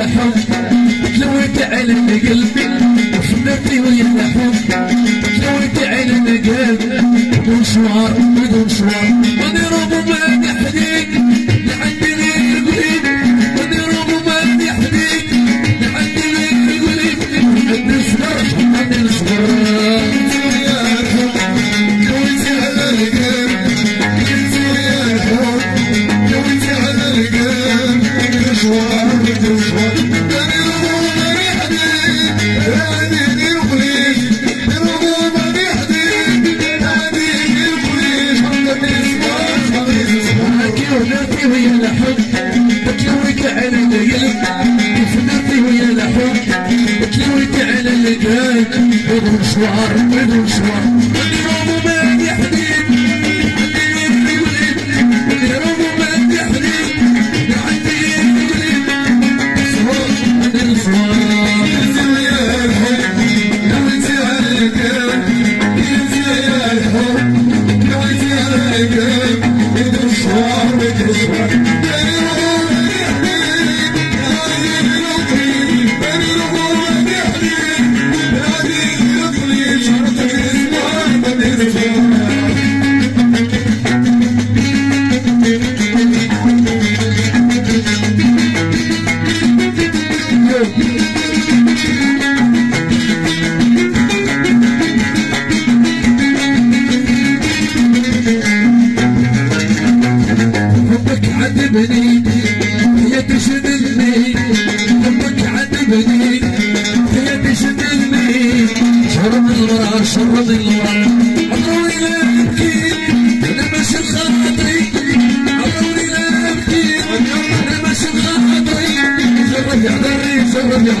ويا حب جويت علم قلبي وحبتي ويا حب جويت علم قلبي بدون شعار بدون شعار ما نرمو بعد مشوار بدون مشوار اليوم ما يحديد اللي يولد اليوم ما يحديد عندي يولد صوت من الصوار يا الحب نويتي على الكلام يا الحب نويتي على الكلام مشوار بدون يحضرني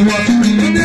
what